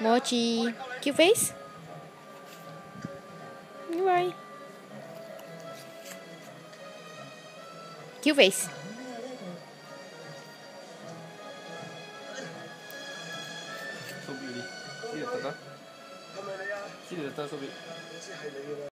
Mochi. Que fez? Vai. Que fez? Sobi 你，知道得？知道得，Sobi。Tá, tá?